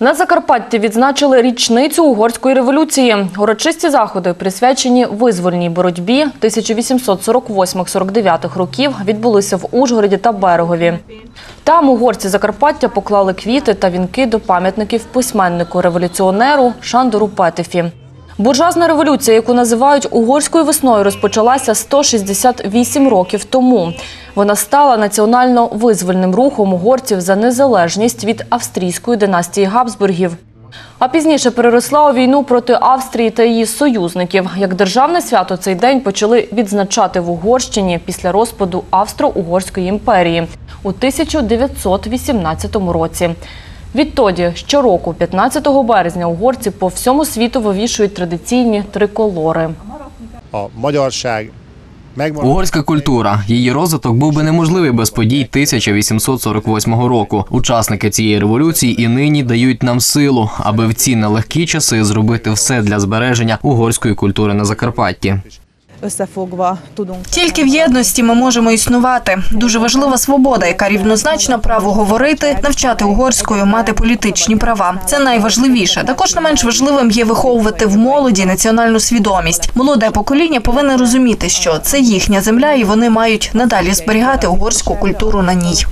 На Закарпатті відзначили річницю угорської революції. Урочисті заходи, присвячені визвольній боротьбі 1848-49 років, відбулися в Ужгороді та Берегові. Там угорці Закарпаття поклали квіти та вінки до пам'ятників письменнику революціонеру Шандору Петефі. Буржуазна революція, яку називають угорською весною, розпочалася 168 років тому. Вона стала національно-визвольним рухом угорців за незалежність від австрійської династії Габсбургів. А пізніше переросла у війну проти Австрії та її союзників. Як державне свято цей день почали відзначати в Угорщині після розпаду Австро-Угорської імперії у 1918 році. Відтоді щороку, 15 березня, угорці по всьому світу вивішують традиційні триколори. Угорська культура. Її розвиток був би неможливий без подій 1848 року. Учасники цієї революції і нині дають нам силу, аби в ці нелегкі часи зробити все для збереження угорської культури на Закарпатті. Összefogva tudunk. Тільки в єдності ми можемо існувати. Дуже важлива свобода, яка рівнозначна право говорити, навчати угорською, мати політичні права. Це найважливіше. Також не менш важливим є виховувати в молоді національну свідомість. Молоде покоління повинне розуміти, що це їхня земля, і вони мають надалі зберігати угорську культуру на ній.